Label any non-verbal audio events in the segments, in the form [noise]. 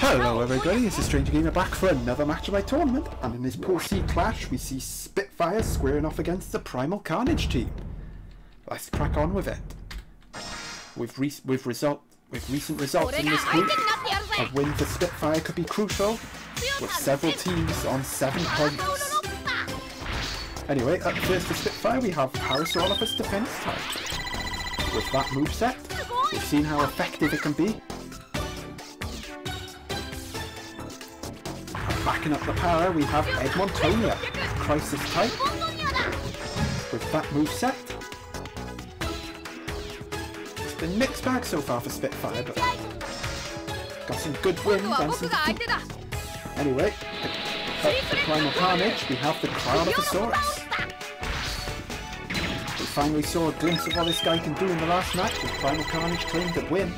Hello everybody, it's a Stranger Gamer back for another match of my tournament, and in this Pool C clash we see Spitfire squaring off against the Primal Carnage team. Let's crack on with it. With, re with, result with recent results in this group, a win for Spitfire could be crucial, with several teams on 7 points. Anyway, up first for Spitfire we have Parasaurolophus defense type. With that moveset, we've seen how effective it can be Backing up the power, we have Edmontonia, Crisis type, with that move set. It's been mixed bag so far for Spitfire, but got some good wins and some. Anyway, up for Primal Carnage, we have the Cryolophosaurus. We finally saw a glimpse of what this guy can do in the last match, with Primal Carnage claimed the win,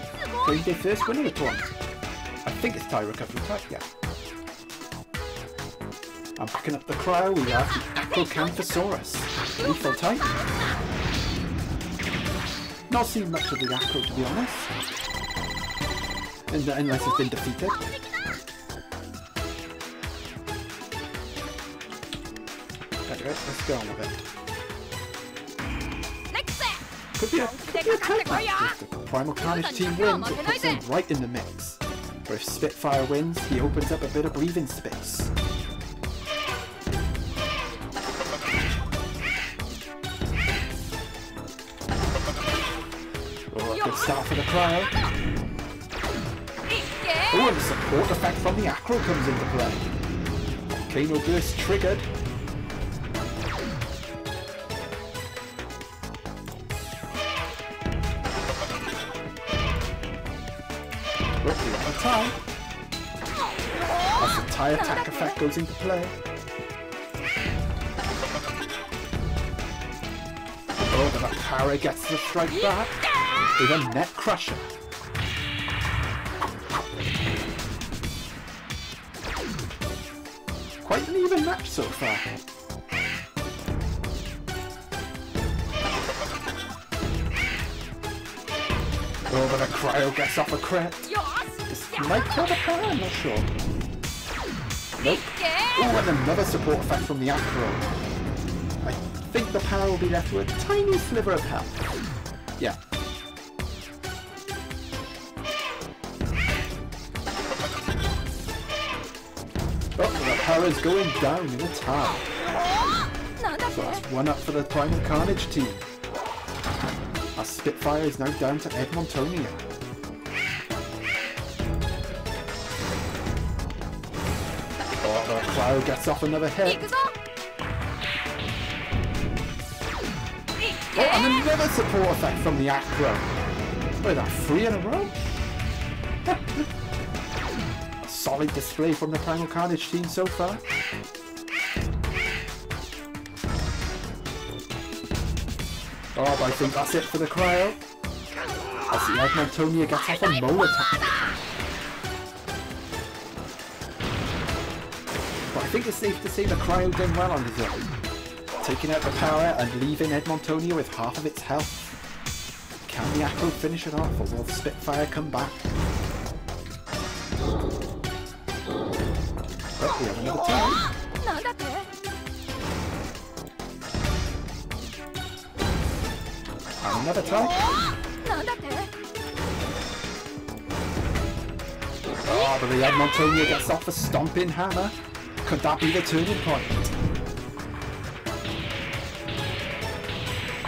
claimed their first win of the tournament. I think it's tie recovery type, yeah. I'm picking up the cryo, we have the Acrocanthosaurus. Lethal type. Not seen much of the Acro to be honest. Unless it's been defeated. Anyway, let's go on with it. Could be a, could be a Primal Carnage team wins, it puts them right in the mix. But if Spitfire wins, he opens up a bit of breathing space. Good start for the cryo. Oh, and the support effect from the Acro comes into play. Volcano Burst triggered. Quickly on a tie. As the tie attack effect goes into play. Oh, but that power gets the strike back with a net crusher. Quite an even match so far. Oh, but a cryo gets off a crit. This might kill the power, I'm not sure. Nope. Oh, and another support effect from the Acro. I think the power will be left with a tiny sliver of health. Power's going down in a tie. So that's one up for the Primal Carnage team. Our Spitfire is now down to Edmontonia. Oh, the Cloud gets off another hit. Oh, and another support effect from the Acro. What is that, three in a row? [laughs] solid display from the Primal Carnage team so far. Oh, but I think that's it for the cryo. As the Edmontonia gets off a mole attack. But I think it's safe to say the cryo done well on his own. Taking out the power and leaving Edmontonia with half of its health. Can the Acro finish it off or will the Spitfire come back? Another time. Another time. Oh, but the Edmontonia gets off a stomping hammer. Could that be the turning point?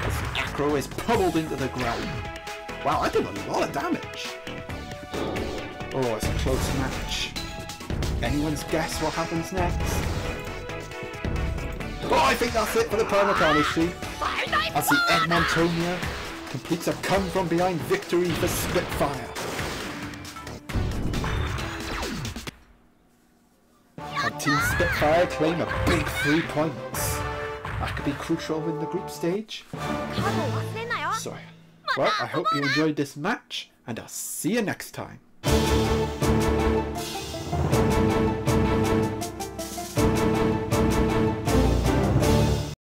This Acro is pummeled into the ground. Wow, I did a lot of damage. Oh, it's a close match. Anyone's guess what happens next? Oh, I think that's it for the Carnage team. As the Edmontonia completes a come from behind victory for Spitfire. And Team Spitfire claim a big three points. That could be crucial in the group stage. Sorry. well, I hope you enjoyed this match, and I'll see you next time.